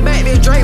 make me drink.